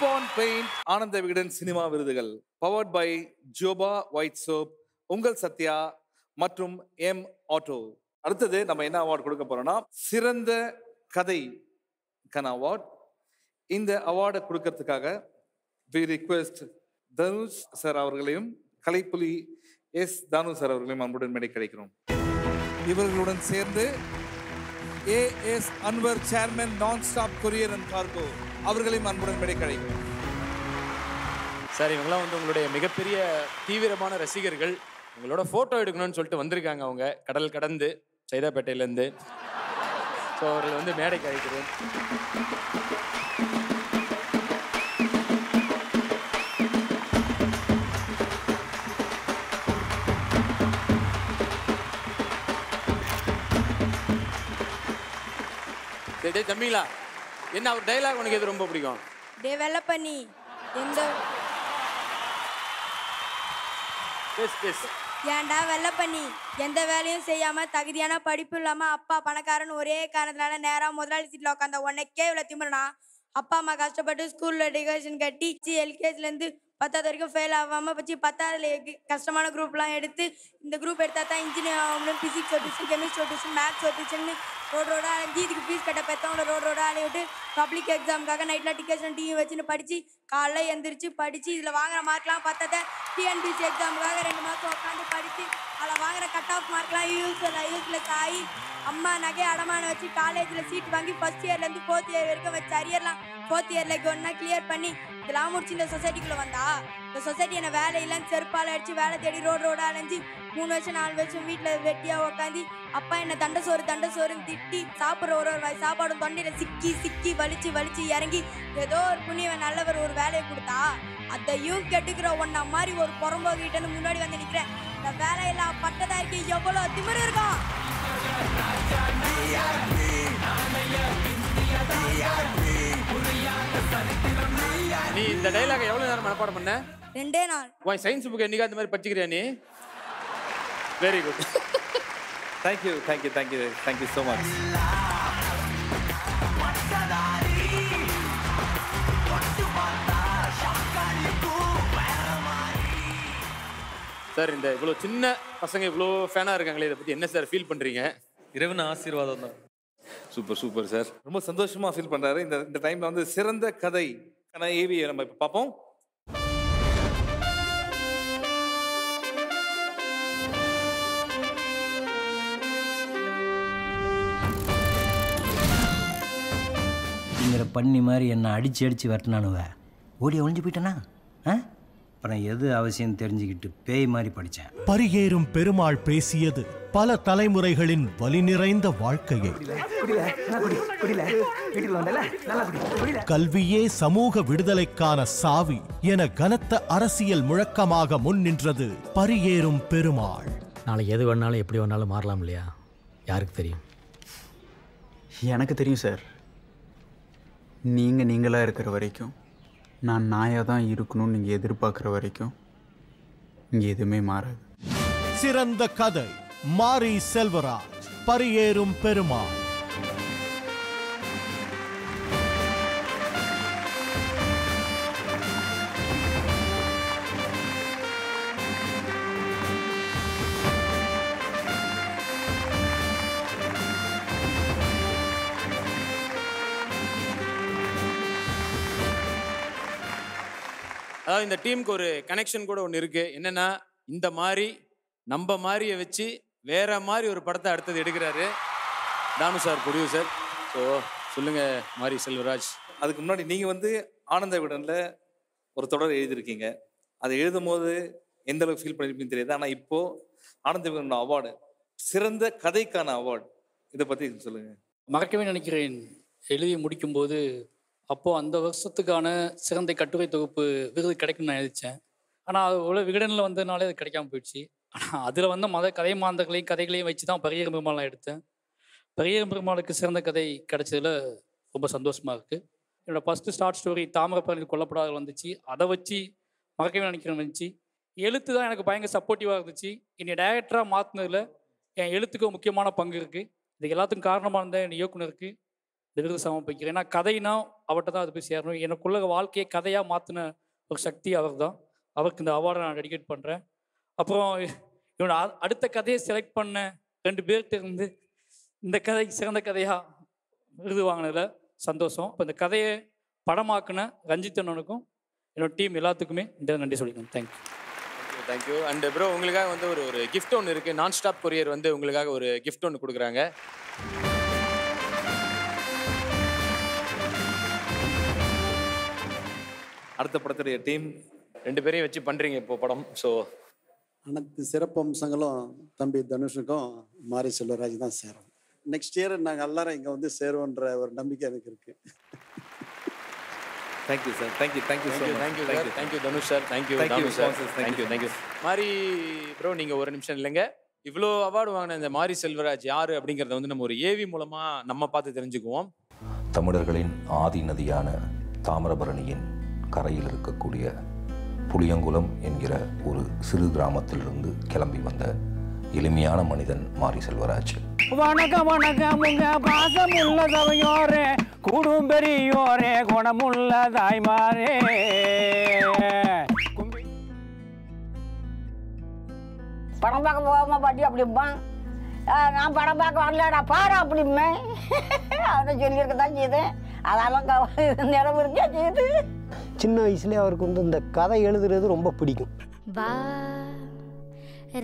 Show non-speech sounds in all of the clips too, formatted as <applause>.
Nippon paint Ananda Vikatan cinema விருதுகள் powered by ஜோபா white soap உங்கள் சத்யா மற்றும் எம் ஆட்டோ அடுத்தது நம்ம என்ன அவார்டு கொடுக்க போறோம்னா சிறந்த கதை கன் அவார்ட் இந்த அவார்டை கொடுக்கறதுக்காக வி ரிக்வெஸ்ட் தனுஷ் சார் அவர்களையும் கலைப்புலி எஸ் தானு சார் அவர்களையும் அன்புடன் மேடை கிடைக்கிறோம் இவர்களுடன் சேர்ந்து AS Anwar chairman nonstop courier and cargo அவர்களையும் அன்புடன் மேடை சார் இவங்கெல்லாம் வந்து உங்களுடைய மிகப்பெரிய தீவிரமான ரசிகர்கள். உங்களோட ஃபோட்டோ எடுக்கணும்னு சொல்லிட்டு வந்திருக்காங்க அவங்க. கடல் கடந்து சைதாப்பேட்டையிலேருந்து. ஸோ அவர்கள் வந்து மேடைக்கு அழைக்கிறேன். சரி தம்பிங்களா? என்ன அவர் டைலாக் உனக்கு எது ரொம்ப பிடிக்கும்? டெவலப் பண்ணி எந்த பேஸ் பேஸ் ஏன்டா வெள்ளை பண்ணி எந்த வேலையும் செய்யாம தகுதியான படிப்பு இல்லாம அப்பா பணக்காரன் ஒரே காரணத்தினால நேரா முதலாளி சீட்ல உட்காந்த உனக்கே இவ்வளவு திமிரனா? அப்பா அம்மா கஷ்டப்பட்டு ஸ்கூல்ல டெக்கரேஷன் கட்டி எல்கேஜில இருந்து பத்தாவது வரைக்கும் ஃபெயில் ஆகாமல் வச்சு பத்தாவதுல கஷ்டமான குரூப்லாம் எடுத்து இந்த குரூப் எடுத்தால் தான் இன்ஜினியர் ஆகணும் பிசிக்ஸ் ஒரு கெமிஸ்ட்ரி ஒரு மேத்ஸ் மேக்ஸ் ஒரு டியூஷன் ரோடு அலைஞ்சி இதுக்கு ஃபீஸ் கட்ட பெற்றவங்கள ரோடு ரோடாக அலைய விட்டு பப்ளிக் எக்ஸாமுக்காக நைட்லாம் டிக்கெஷன் டிவி வச்சுன்னு படிச்சு காலைல எந்திரிச்சு படித்து இதில் வாங்குற மார்க்லாம் பார்த்தத டிஎன்பிசி எக்ஸாமுக்காக ரெண்டு மாதம் உட்காந்து படித்து அதில் வாங்குற கட் ஆஃப் மார்க்லாம் யூஎஸ்ல யூஸில் ஆகி அம்மா நகை அடமானம் வச்சு காலேஜில் சீட் வாங்கி ஃபஸ்ட் இயர்லேருந்து ஃபோர்த் இயர் வரைக்கும் வச்சு அரியர்லாம் ஃபோர்த் இயர்ல ஒன்றா கிளியர் பண்ணி இதெல்லாம் முடிச்சு இந்த சொசைட்டிக்குள்ளே வந்தா? இந்த சொசைட்டி என்ன வேலை இல்லைன்னு செருப்பால் அடிச்சு வேலை தேடி ரோடு ரோடு அலைஞ்சு மூணு வருஷம் நாலு வருஷம் வீட்டில் வெட்டியாக உட்காந்து அப்பா என்ன தண்டை சோறு தண்டை சோறுன்னு திட்டி சாப்பிட்ற ஒரு ஒரு வாய் சாப்பாடும் தொண்டையில் சிக்கி சிக்கி வலிச்சு வலிச்சு இறங்கி ஏதோ ஒரு புண்ணியவன் நல்லவர் ஒரு வேலையை கொடுத்தா அதையும் கெட்டுக்கிற ஒன்ன மாதிரி ஒரு புறம்போகிட்டன்னு முன்னாடி வந்து நிக்கிறேன். இந்த வேலையில பட்டதா இருக்கு எவ்வளவு திமிரு இருக்கும்? நீ இந்த டைலாக் எவ்வளவு நேரம் மனப்பாடம் பண்ண? ரெண்டே நாள். உன் சயின்ஸ் புக் என்னைக்கா அந்த மாதிரி படிச்சுக்கிறியா நீ? Very good thank you thank you thank you thank you so much sir இந்த இவ்வளோ சின்ன பசங்க இவ்வளோ ஃபேனாக இருக்காங்களே இதை பற்றி என்ன சார் ஃபீல் பண்ணுறீங்க இறைவன் ஆசீர்வாதம் தான். சூப்பர் சூப்பர் சார் ரொம்ப சந்தோஷமா ஃபீல் பண்றாரு. இந்த இந்த டைம்ல வந்து சிறந்த கதை ஏவி நம்ம இப்போ பார்ப்போம் இங்கிற பண்ணி மாதிரி என்னை அடிச்சு அடிச்சு வரட்டினானுவ. ஓடி ஒழிஞ்சு போயிட்டேனா? ஆ? அப்புறம் எது அவசியம் தெரிஞ்சுக்கிட்டு பேய் மாதிரி படித்தேன். பரியேறும் பெருமாள் பேசியது பல தலைமுறைகளின் வலி நிறைந்த வாழ்க்கையை. கல்வியே சமூக விடுதலைக்கான சாவி என கனத்த அரசியல் முழக்கமாக முன்னின்றது பரியேறும் பெருமாள். நாளைக்கு எது வேணாலும் எப்படி வேணாலும் மாறலாம் இல்லையா? யாருக்கு தெரியும்? எனக்கு தெரியும் சார். நீங்கள் நீங்களாக இருக்கிற வரைக்கும் நான் நாயாக தான் இருக்கணும்னு நீங்கள் எதிர்பார்க்குற வரைக்கும் இங்கே எதுவுமே மாறாது. சிறந்த கதை மாரி செல்வராஜ் பரியேறும் பெருமாள். அதாவது இந்த டீமுக்கு ஒரு கனெக்ஷன் கூட ஒன்று இருக்கு. என்னன்னா இந்த மாதிரி நம்ம மாதிரியை வச்சு வேற மாதிரி ஒரு படத்தை அடுத்தது எடுக்கிறாரு தானு சார் ப்ரொடியூசர் ஸோ சொல்லுங்க மாரி செல்வராஜ். அதுக்கு முன்னாடி நீங்க வந்து ஆனந்த விடன்ல ஒரு தொடர் எழுதியிருக்கீங்க. அதை எழுதும் போது எந்த அளவுக்கு ஃபீல் பண்ணிருப்பீங்கன்னு தெரியாது. ஆனா இப்போ ஆனந்த விகடன் அவார்டு சிறந்த கதைக்கான அவார்டு இதை பத்தி சொல்லுங்க. மறக்கவே நினைக்கிறேன். எழுதி முடிக்கும்போது அப்போது அந்த வருஷத்துக்கான சிறந்த கட்டுரை தொகுப்பு விருது கிடைக்கும்னு நான் நினைச்சேன். ஆனால் அது உள்ள விகடனில் வந்ததுனாலே அது கிடைக்காம போயிடுச்சு. ஆனால் அதில் வந்து மத கதை மாந்தர்களையும் கதைகளையும் வச்சு தான் பரியர் பெருமாள் எடுத்தேன். பரியர் பெருமாளுக்கு சிறந்த கதை கிடைச்சதில் ரொம்ப சந்தோஷமாக இருக்குது என்னோடய ஃபஸ்ட்டு ஸ்டார்ட் ஸ்டோரி தாமிரபரணியில் கொல்லப்படாத வந்துச்சு. அதை வச்சு மறக்கவே நினைக்கிறேன் வந்துச்சு. எழுத்து தான் எனக்கு பயங்கர சப்போர்ட்டிவாக இருந்துச்சு. என்னை டைரக்டராக மாற்றினதில் என் எழுத்துக்கு முக்கியமான பங்கு இருக்குது இதுக்கு எல்லாத்துக்கும் காரணமாக இருந்த என் இயக்குனருக்கு இந்த விருது சமர்ப்பிக்கிறேன் ஏன்னா கதைனா அவர்கிட்ட தான் அது போய் சேரணும். எனக்குள்ள வாழ்க்கையை கதையாக மாற்றின ஒரு சக்தி அவர் தான் அவருக்கு இந்த அவார்டை நான் டெடிகேட் பண்ணுறேன் அப்புறம் இவனோட அடுத்த கதையை செலக்ட் பண்ண ரெண்டு பேர்கிட்ட இருந்து இந்த கதை சிறந்த கதையாக விருது வாங்கினதில் சந்தோஷம். இப்போ இந்த கதையை படமாக்குன ரஞ்சித் அண்ணனுக்கும் என்னோட டீம் எல்லாத்துக்குமே இந்த நன்றி சொல்லிக்கணும் தேங்க்யூ தேங்க்யூ அண்ட் ப்ரோ உங்களுக்காக வந்து ஒரு ஒரு கிஃப்ட் ஒன்று இருக்குது நான் ஸ்டாப் கொரியர் வந்து உங்களுக்காக ஒரு கிஃப்ட் ஒன்று கொடுக்குறாங்க. அடுத்த படத்துடைய டீம். ரெண்டு பேரையும் வச்சு பண்ணுறீங்க இப்போ படம். ஸோ அனைத்து சிறப்பு அம்சங்களும் தம்பி தனுஷுக்கும் மாரி செல்வராஜ் தான் சேரும். நெக்ஸ்ட் இயர் நாங்கள் எல்லாரும் இங்கே வந்து சேருவோன்ற ஒரு நம்பிக்கை எனக்கு இருக்கு. Thank you sir thank you thank you so thank you thank you sir thank you Dhanush sir thank you Thank you, Thanu sir thank you. Thank you Mari bro நீங்கள் ஒரு நிமிஷம் இல்லைங்க. இவ்வளோ அவார்டு வாங்கின இந்த மாரி செல்வராஜ் யாரு அப்படிங்கிறத வந்து நம்ம ஒரு ஏவி மூலமா நம்ம பார்த்து தெரிஞ்சுக்குவோம். தமிழர்களின் ஆதி நதியான தாமிரபரணியின் கரையில் இருக்கக்கூடிய புளியங்குளம் என்கிற ஒரு சிறு கிராமத்திலிருந்து கிளம்பி வந்த எளிமையான மனிதன் மாரி செல்வராஜ். வணக்கம் வணக்கம் உங்க பாசமுள்ள சபையோரே கூடும் பெரியோரே குணமுள்ள தாய்மாரே படம் பார்க்க போகாம பாட்டி அப்படிம்பான் நான் படம் பார்க்க வரலடா பாரு அப்படிமே <laughs> அவனை சொல்லியிருக்க தான் செய்யுது அதெல்லாம் <laughs> நினைவு இருக்கே செய்யுது சின்ன வயசுலேயே அவருக்கு வந்து இந்த கதை எழுதுறது ரொம்ப பிடிக்கும். வா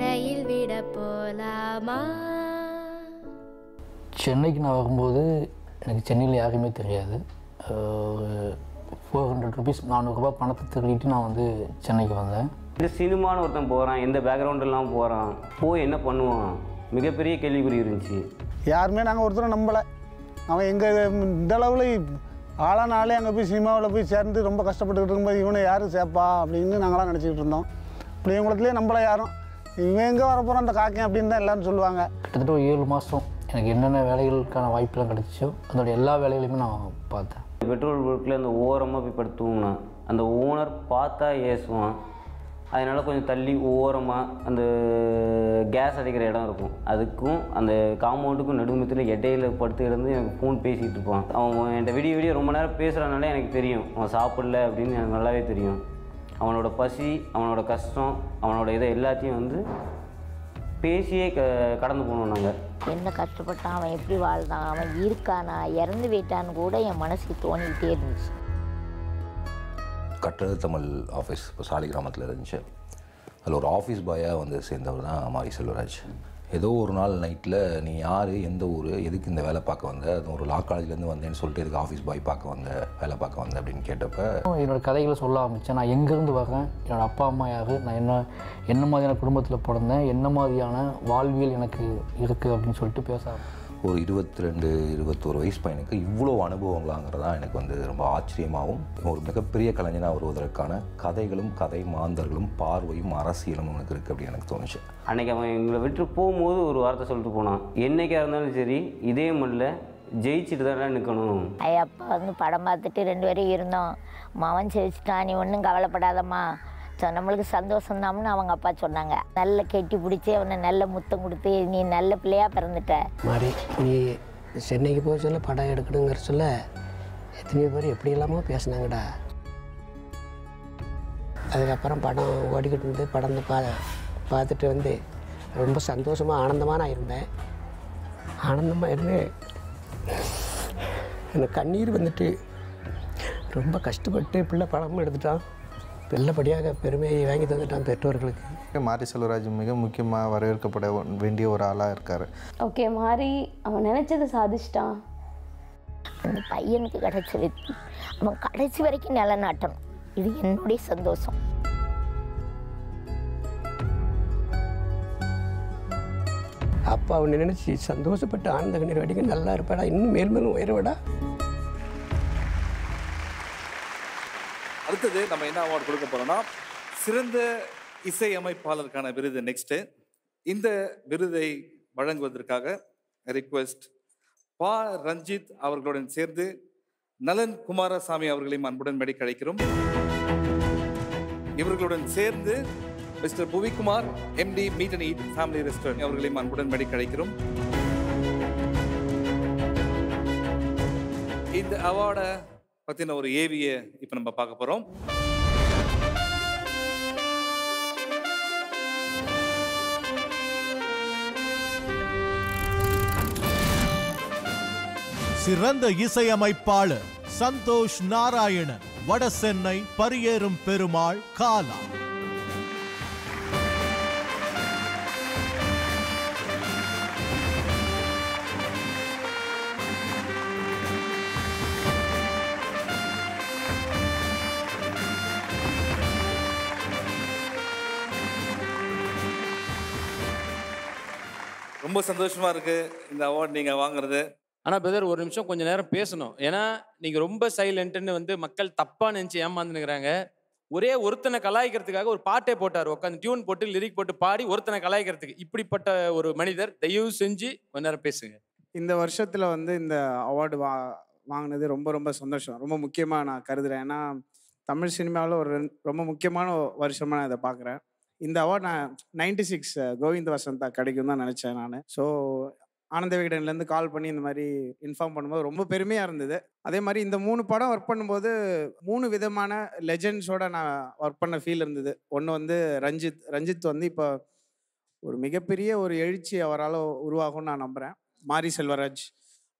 ரயில் விட போலாமா? சென்னைக்கு நான் வரும்போது எனக்கு சென்னையில் யாருமே தெரியாது. ஒரு ஃபோர் ஹண்ட்ரட் ருபீஸ் நானூறுரூபா பணத்தை திருடிட்டு நான் வந்து சென்னைக்கு வந்தேன். இந்த சினிமான்னு ஒருத்தன் போகிறான் எந்த பேக்ரவுண்டெல்லாம் போகிறான் போய் என்ன பண்ணுவான்? மிகப்பெரிய கேள்விக்குறி இருந்துச்சு. யாருமே நாங்கள் ஒருத்தரும் நம்பலை. அவன் எங்கள் இந்த அளவில் ஆளான ஆளே அங்கே போய் சினிமாவில் போய் சேர்ந்து ரொம்ப கஷ்டப்பட்டுக்கிட்டு இருக்கும்போது இவனை யார் சேர்ப்பா அப்படின்னு நாங்களாம் நினச்சிக்கிட்டு இருந்தோம். புளியங்குளத்துலேயே நம்பலை யாரும் இவன் எங்கே வரப்போகிறான் அந்த காக்கேன் அப்படின்னு தான் எல்லாரும் சொல்லுவாங்க. கிட்டத்தட்ட ஒரு ஏழு மாதம் எனக்கு என்னென்ன வேலைகளுக்கான வாய்ப்பெல்லாம் கிடைச்சிச்சோ அதோட எல்லா வேலைகளையுமே நான் பார்த்தேன். பெட்ரோல் பல்கில் அந்த ஓரமாக போய் படுத்து தூங்கினான். அந்த ஓனர் பார்த்தா ஏசுவான். அதனால் கொஞ்சம் தள்ளி ஓரமாக அந்த கேஸ் அடிக்கிற இடம் இருக்கும். அதுக்கும் அந்த காம்பவுண்டுக்கும் நடுமத்தில் இடையில படுத்து கிடந்து எனக்கு ஃபோன் பேசிகிட்டு இருப்பான். அவன் என்கிட்ட விடிய விடிய ரொம்ப நேரம் பேசுகிறனால எனக்கு தெரியும். அவன் சாப்பிடல அப்படின்னு எனக்கு நல்லாவே தெரியும். அவனோட பசி அவனோட கஷ்டம் அவனோட இதை எல்லாத்தையும் வந்து பேசியே க கடந்து போனோம் நாங்கள் என்ன கஷ்டப்பட்டான்? அவன் எப்படி வாழ்ந்தான்? அவன் இருக்கானா? இறந்து போயிட்டான்னு கூட என் மனசுக்கு தோணிக்கிட்டே இருந்துச்சு. கட்டட தமிழ் ஆஃபீஸ் இப்போ சாலிகிராமத்தில் இருந்துச்சு. அதில் ஒரு ஆஃபீஸ் பாயாக வந்து சேர்ந்தவர் தான் மாரி செல்வராஜ். ஏதோ ஒரு நாள் நைட்டில் நீ யார்? எந்த ஊர்? எதுக்கு இந்த வேலை பார்க்க வந்த? அது ஒரு லா காலேஜ்லேருந்து வந்தேன்னு சொல்லிட்டு எதுக்கு ஆஃபீஸ் பாய் பார்க்க வந்த? வேலை பார்க்க வந்த? அப்படின்னு கேட்டப்ப என்னோட கதைகளை சொல்ல ஆரம்பித்தேன் நான் எங்கேருந்து வரேன் என்னோடய அப்பா அம்மா யார்? நான் என்ன என்ன மாதிரியான குடும்பத்தில் பிறந்தேன்? என்ன மாதிரியான வாழ்வியல் எனக்கு இருக்குது அப்படின்னு சொல்லிட்டு பேச ஆரம்பிச்சேன். ஒரு இருபத்தி ரெண்டு இருபத்தோரு வயசு பையனுக்கு இவ்வளோ அனுபவங்களாங்கிறது தான் எனக்கு வந்து ரொம்ப ஆச்சரியமாகவும் ஒரு மிகப்பெரிய கலைஞனாக வருவதற்கான கதைகளும் கதை மாந்தர்களும் பார்வையும் அரசியலும் எனக்கு இருக்குது அப்படின்னு எனக்கு தோணுச்சு. அன்னைக்கு அவன் எங்களை விட்டு போகும்போது ஒரு வார்த்தை சொல்லிட்டு போனான். என்னைக்கா இருந்தாலும் சரி இதே மண்ணில் ஜெயிச்சுட்டு தானே நிற்கணும் ஐயா அப்பா வந்து படம் பார்த்துட்டு ரெண்டு பேரும் இருந்தோம். மவன் ஜெயிச்சிட்டான் நீ ஒன்றும் கவலைப்படாதம்மா. ஸோ நம்மளுக்கு சந்தோஷம்தாம்னு அவங்க அப்பா சொன்னாங்க. நல்ல கெட்டி பிடிச்சி அவனை நல்ல முத்தம் கொடுத்து நீ நல்ல பிள்ளையா பிறந்துட்ட. மாதிரி நீ சென்னைக்கு போக சொல்ல படம் எடுக்கணுங்கிற சொல்ல எத்தனையோ பேர் எப்படி இல்லாமல் பேசுனாங்கடா. அதுக்கப்புறம் படம் ஓடிக்கிட்டு இருந்து படம் பா பார்த்துட்டு வந்து ரொம்ப சந்தோஷமாக ஆனந்தமாக நான் இருந்தேன். ஆனந்தமாக இருந்து எனக்கு கண்ணீர் வந்துட்டு ரொம்ப கஷ்டப்பட்டு பிள்ளை படமும் எடுத்துட்டான். நல்லபடியாக பெருமையை வாங்கி தந்துட்டான் பெற்றோர்களுக்கு. மாரி செல்வராஜ் மிக முக்கியமாக வரவேற்கப்பட வேண்டிய ஒரு ஆளாக இருக்கார். ஓகே மாறி அவன் நினைச்சதை சாதிச்சிட்டான். அந்த பையனுக்கு கிடைச்சது அவன் கடைசி வரைக்கும் நிலநாட்டணும் இது என்னுடைய சந்தோஷம். அப்பா அவனை நினச்சி சந்தோஷப்பட்டு ஆனந்த கண்ணீர் வடிக்க நல்லா இருப்பாடா இன்னும் மேல் மேலும் உயர்வடா? அடுத்தது நம்ம என்ன அவார்டு கொடுக்க போறோம்னா சிறந்த இசையமைப்பாளருக்கான விருது நெக்ஸ்ட் இந்த விருதை வழங்குவதற்காக ரிக்வெஸ்ட் பா. ரஞ்சித் அவர்களுடன் சேர்ந்து நலன் குமாரசாமி அவர்களையும் அன்புடன் மேடைக்கு அழைக்கிறோம். இவர்களுடன் சேர்ந்து mister Puvikumar MD meet and eat family restaurant அவர்களையும் அன்புடன் மேடைக்கு அழைக்கிறோம். இந்த அவார்டை பற்றின ஒரு ஏவிய இப்போ நம்ம பார்க்க போகிறோம் சிறந்த இசையமைப்பாளர் சந்தோஷ் நாராயணன் வடசென்னை பரியேறும் பெருமாள் காலா. ரொம்ப சந்தோஷமா இருக்கு இந்த அவார்ட் நீங்க வாங்குறது. ஆனா பிரதர் ஒரு நிமிஷம் கொஞ்ச நேரம் பேசணும். ஏன்னா நீங்க ரொம்ப சைலண்ட்னு வந்து மக்கள் தப்பா நினைச்சு ஏமாந்துனுக்குறாங்க ஒரே ஒருத்தனை கலாய்க்கிறதுக்காக ஒரு பாட்டே போட்டார். உட்காந்து டியூன் போட்டு லிரிக் போட்டு பாடி ஒருத்தனை கலாய்க்கிறதுக்கு. இப்படிப்பட்ட ஒரு மனிதர் தயவு செஞ்சு கொஞ்ச நேரம் பேசுங்க. இந்த வருஷத்தில் வந்து இந்த அவார்டு வா வாங்கினது ரொம்ப ரொம்ப சந்தோஷம். ரொம்ப முக்கியமாக நான் கருதுறேன். ஏன்னா தமிழ் சினிமாவில் ஒரு ரெண்- ரொம்ப முக்கியமான வருஷமாக நான் இதை பார்க்குறேன் இந்த அவார்ட் நான் நைன்டி சிக்ஸ் கோவிந்த் வசந்தா கிடைக்கும் தான் நினச்சேன் நான். ஸோ ஆனந்த விகடன்லேருந்து கால் பண்ணி இந்த மாதிரி இன்ஃபார்ம் பண்ணும்போது ரொம்ப பெருமையாக இருந்தது. அதே மாதிரி இந்த மூணு படம் ஒர்க் பண்ணும்போது மூணு விதமான லெஜெண்ட்ஸோட நான் ஒர்க் பண்ண ஃபீல் இருந்தது. ஒன்று வந்து ரஞ்சித் ரஞ்சித் வந்து இப்போ ஒரு மிகப்பெரிய ஒரு எழுச்சி அவரால் உருவாகும்னு நான் நம்புகிறேன் மாரி செல்வராஜ்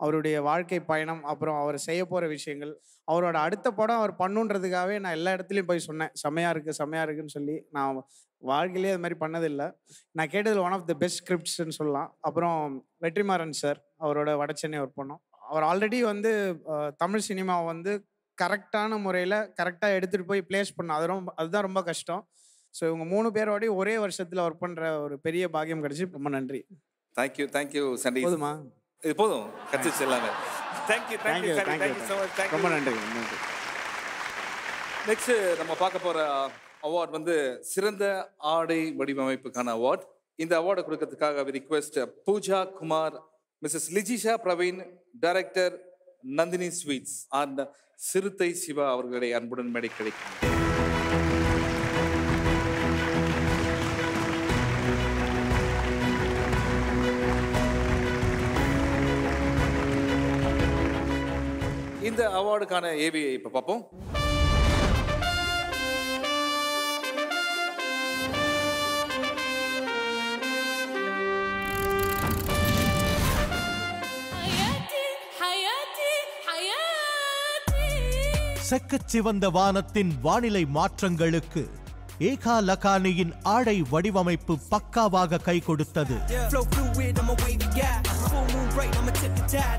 அவருடைய வாழ்க்கை பயணம் அப்புறம் அவர் செய்ய போகிற விஷயங்கள் அவரோட அடுத்த படம் அவர் பண்ணுன்றதுக்காகவே நான் எல்லா இடத்துலையும் போய் சொன்னேன். செம்மையாக இருக்குது செம்மையாக இருக்குன்னு சொல்லி. நான் வாழ்க்கையிலே அது மாதிரி பண்ணதில்லை. நான் கேட்டதில் ஒன் ஆஃப் த பெஸ்ட் ஸ்கிரிப்ட்ஸ்னு சொல்லலாம். அப்புறம் வெற்றிமாறன் சார் அவரோட வடச்சென்னை ஒர்க் பண்ணோம். அவர் ஆல்ரெடி வந்து தமிழ் சினிமாவை வந்து கரெக்டான முறையில் கரெக்டாக எடுத்துகிட்டு போய் ப்ளேஸ் பண்ண அது ரொம்ப அதுதான் ரொம்ப கஷ்டம். ஸோ இவங்க மூணு பேரோடய ஒரே வருஷத்தில் ஒர்க் பண்ணுற ஒரு பெரிய பாக்கியம் கிடைச்சி. ரொம்ப நன்றி. தேங்க்யூ தேங்க்யூ சண்டே போதுமா? இது போதும் கச்சிச்சு எல்லாமே. Thank you thank you you, thank you so much thank you ரொம்ப நன்றி நன்றி. நெக்ஸ்ட் நம்ம பார்க்க போற அவார்ட் வந்து சிறந்த ஆடை வடிவமைப்புக்கான அவார்ட் இந்த அவார்டை கொடுக்கறதுக்காக request Pooja Kumar Mrs Lijisha Praveen director Nandini sweets and Siruthai Siva அவர்களுடைய அன்புடன் மேடை கிடைக்கும் இந்த அவார்டுக்கான ஏவியை இப்போ பார்ப்போம். செக்கச் சிவந்த வானத்தின் வானிலை மாற்றங்களுக்கு ஏகா லகானியின் ஆடை வடிவமைப்பு பக்காவாக கை கொடுத்தது.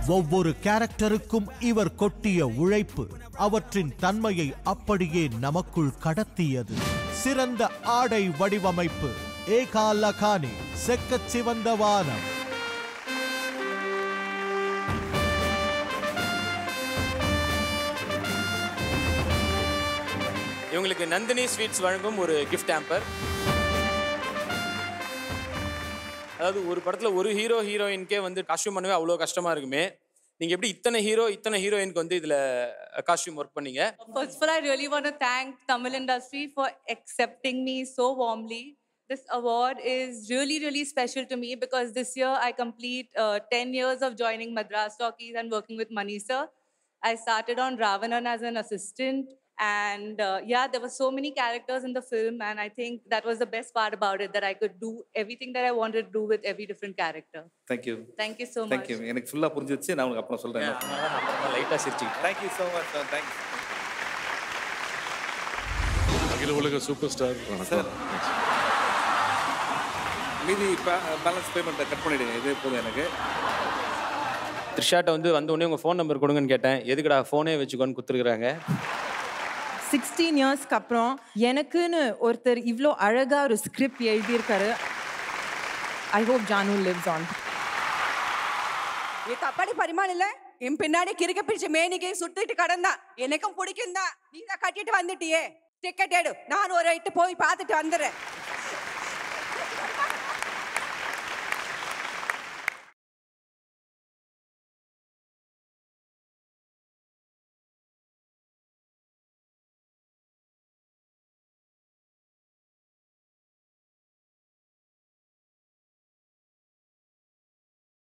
ஒவ்வொரு கேரக்டருக்கும் இவர் கொட்டிய உழைப்பு அவற்றின் தன்மையை அப்படியே நமக்குள் கடத்தியது. சிறந்த ஆடை வடிவமைப்பு ஏகா லகானி செக்கச் சிவந்த வானம். இவங்களுக்கு நந்தினி ஸ்வீட்ஸ் வழங்கும் ஒரு கிஃப்ட் ஆம்பர் அதாவது ஒரு படத்தில் ஒரு ஹீரோ ஹீரோயின்கே வந்து காஸ்டியூம் பண்ணவே அவ்வளோ கஷ்டமாக இருக்குமே நீங்கள் எப்படி இத்தனை ஹீரோ இத்தனை ஹீரோயினுக்கு வந்து இதில் காஸ்டியூம் ஒர்க் பண்ணீங்க first off I really want thank Tamil industry for accepting me so warmly This award is really, really special to me because this year I complete uh, 10 years of joining Madras Talkies and working with Mani sir. I started on Ravanan as an And uh, yeah, there were so many characters in the film, and I think that was the best part about it that I could do everything that I wanted to do with every different character. Thank you Thank you so much. Thank you எனக்கு ஃபுல்லாக புரிஞ்சிருச்சு. நான் உங்களுக்கு அப்புறம் சொல்கிறேன் லைட்டாக சிரிச்சுக்கிட்டேன். Thank you so much sir thanks அகில உலக சூப்பர் ஸ்டார் வணக்கம். மீதி பேலன்ஸ் பேமெண்ட்டை கட் பண்ணிடுங்க. இது போதும் எனக்கு. த்ரிஷாட்ட வந்து வந்த உடனே உங்க ஃபோன் நம்பர் கொடுங்கன்னு கேட்டேன். எதுக்குடா ஃபோனே வச்சுக்கோன்னு கொடுத்துருக்குறாங்க. சிக்ஸ்டீன் இயர்ஸ்க்கு அப்புறம் எனக்குன்னு ஒருத்தர் இவ்வளோ அழகாக ஒரு ஸ்கிரிப்ட் எழுதியிருக்காரு. I hope Janu lives on நீ கப்பாடி பரிமாணம் இல்லை என் பின்னாடி கிறுக்க பிடிச்ச மேனிக்கே சுட்டுட்டு கடந்தான் எனக்கும் பிடிக்கும் தான் நீ தான் கட்டிட்டு வந்துட்டியே. டிக்கெட் எடு. நான் ஒரு இட்டு போய் பார்த்துட்டு வந்துடுறேன்.